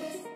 Peace.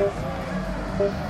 Thank you.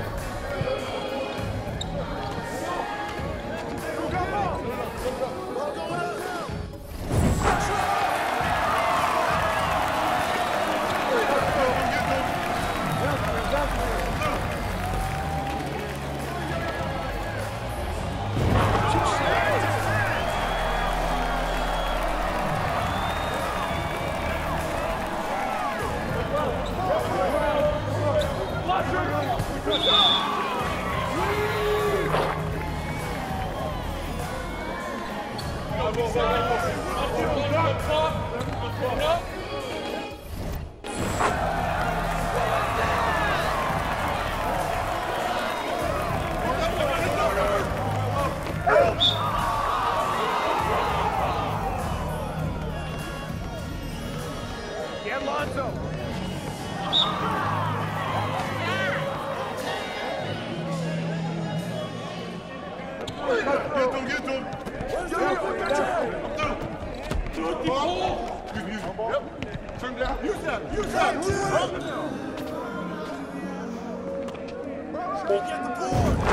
Get him, get him! Turn down. Use that. Use that. Get the board.